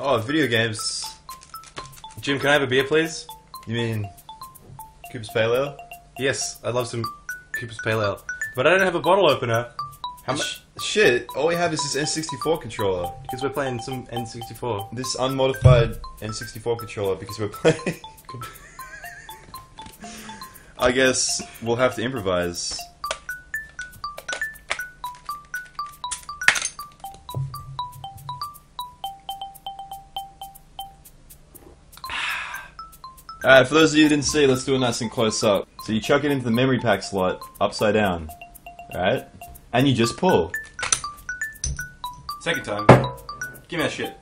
Oh, video games. Jim, can I have a beer, please? You mean Cooper's Pale Ale? Yes, I'd love some Cooper's Pale Ale. But I don't have a bottle opener. How much? Shit, all we have is this N64 controller. Because we're playing some N64. This unmodified N64 controller because we're playing. I guess we'll have to improvise. Alright, for those of you who didn't see, let's do it nice and close up. So you chuck it into the memory pack slot, upside down. Alright? And you just pull. Second time. Give me that shit.